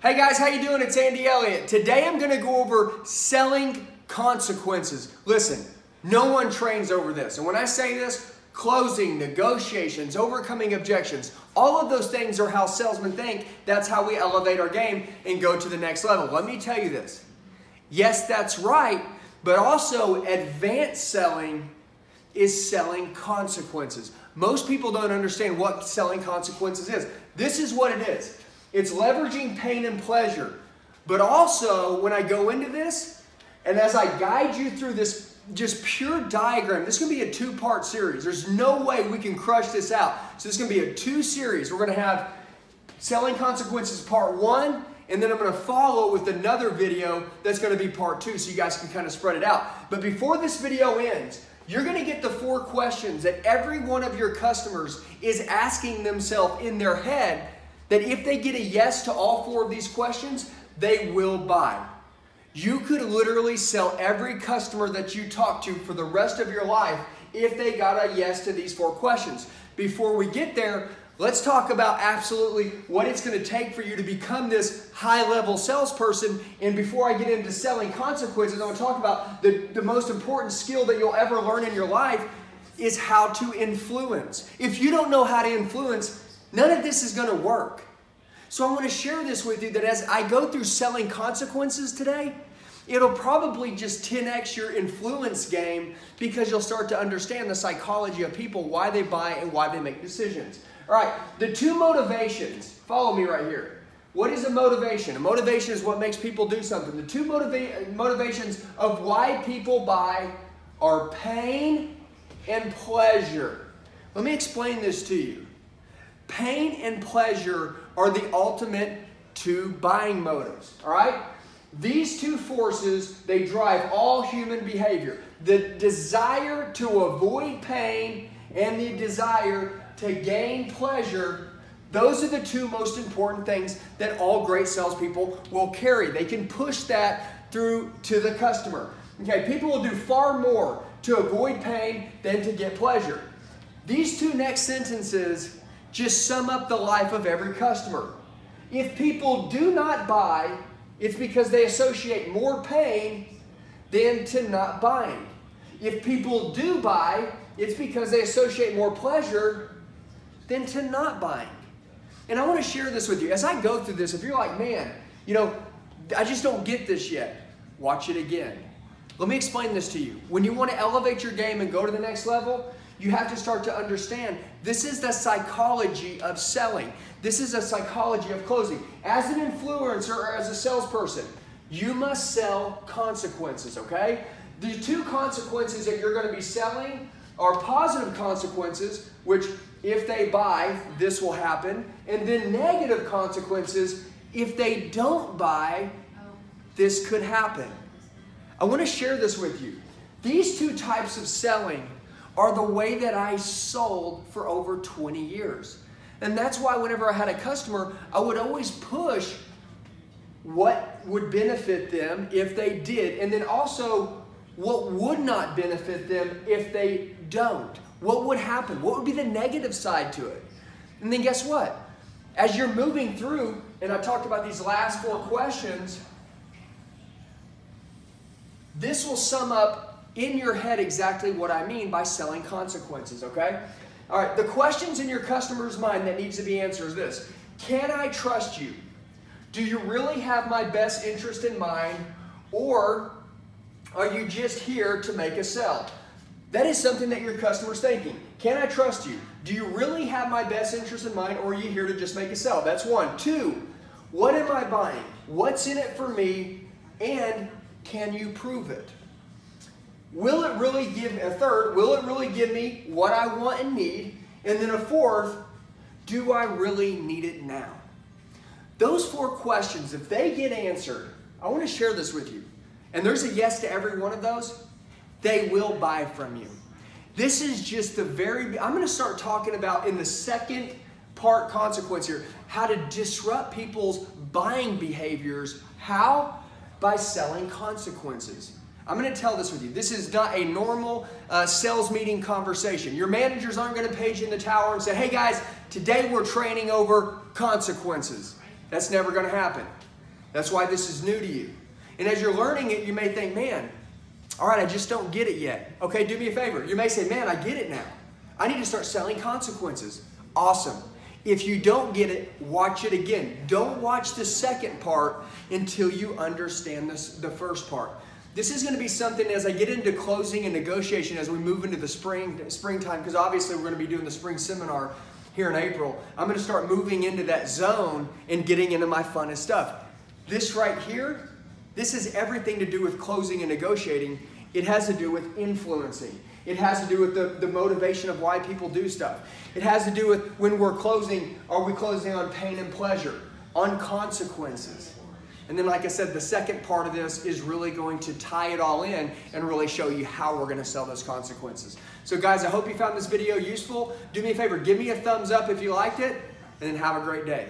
Hey guys, how you doing? It's Andy Elliott. Today I'm going to go over selling consequences. Listen, no one trains over this. And when I say this, closing, negotiations, overcoming objections, all of those things are how salesmen think. That's how we elevate our game and go to the next level. Let me tell you this. Yes, that's right, but also advanced selling is selling consequences. Most people don't understand what selling consequences is. This is what it is. It's leveraging pain and pleasure. But also, when I go into this, and as I guide you through this just pure diagram, this to be a two part series. There's no way we can crush this out. So, this is going to be a two series. We're going to have selling consequences part one, and then I'm going to follow with another video that's going to be part two so you guys can kind of spread it out. But before this video ends, you're going to get the four questions that every one of your customers is asking themselves in their head that if they get a yes to all four of these questions, they will buy. You could literally sell every customer that you talk to for the rest of your life if they got a yes to these four questions. Before we get there, let's talk about absolutely what it's going to take for you to become this high level salesperson. And before I get into selling consequences, I want to talk about the, the most important skill that you'll ever learn in your life is how to influence. If you don't know how to influence, None of this is going to work. So I want to share this with you that as I go through selling consequences today, it'll probably just 10x your influence game because you'll start to understand the psychology of people, why they buy and why they make decisions. All right, the two motivations, follow me right here. What is a motivation? A motivation is what makes people do something. The two motiva- motivations of why people buy are pain and pleasure. Let me explain this to you. Pain and pleasure are the ultimate two buying motives, all right? These two forces, they drive all human behavior. The desire to avoid pain and the desire to gain pleasure, those are the two most important things that all great salespeople will carry. They can push that through to the customer. Okay, people will do far more to avoid pain than to get pleasure. These two next sentences just sum up the life of every customer. If people do not buy, it's because they associate more pain than to not buying. If people do buy, it's because they associate more pleasure than to not buying. And I want to share this with you. As I go through this, if you're like, man, you know, I just don't get this yet, watch it again. Let me explain this to you. When you want to elevate your game and go to the next level, you have to start to understand this is the psychology of selling. This is a psychology of closing. As an influencer or as a salesperson, you must sell consequences, okay? The two consequences that you're going to be selling are positive consequences, which if they buy, this will happen, and then negative consequences, if they don't buy, this could happen. I want to share this with you. These two types of selling are the way that I sold for over 20 years. And that's why whenever I had a customer, I would always push what would benefit them if they did, and then also what would not benefit them if they don't. What would happen? What would be the negative side to it? And then guess what? As you're moving through, and I talked about these last four questions, this will sum up in your head exactly what I mean by selling consequences, okay? All right, the questions in your customer's mind that needs to be answered is this. Can I trust you? Do you really have my best interest in mind or are you just here to make a sell? That is something that your customer's thinking. Can I trust you? Do you really have my best interest in mind or are you here to just make a sell? That's one. Two, what am I buying? What's in it for me? And can you prove it? Will it really give me, a third, will it really give me what I want and need? And then a fourth, do I really need it now? Those four questions, if they get answered, I want to share this with you. And there's a yes to every one of those, they will buy from you. This is just the very, I'm going to start talking about in the second part consequence here, how to disrupt people's buying behaviors. How? By selling consequences. I'm going to tell this with you. This is not a normal uh, sales meeting conversation. Your managers aren't going to page in the tower and say, hey guys, today we're training over consequences. That's never going to happen. That's why this is new to you. And as you're learning it, you may think, man, all right, I just don't get it yet. Okay, do me a favor. You may say, man, I get it now. I need to start selling consequences. Awesome. If you don't get it, watch it again. Don't watch the second part until you understand this, the first part. This is going to be something as I get into closing and negotiation as we move into the spring springtime, because obviously we're going to be doing the spring seminar here in April. I'm going to start moving into that zone and getting into my funnest stuff. This right here, this is everything to do with closing and negotiating. It has to do with influencing. It has to do with the, the motivation of why people do stuff. It has to do with when we're closing, are we closing on pain and pleasure, on consequences? And then, like I said, the second part of this is really going to tie it all in and really show you how we're going to sell those consequences. So, guys, I hope you found this video useful. Do me a favor, give me a thumbs up if you liked it, and then have a great day.